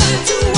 eyes.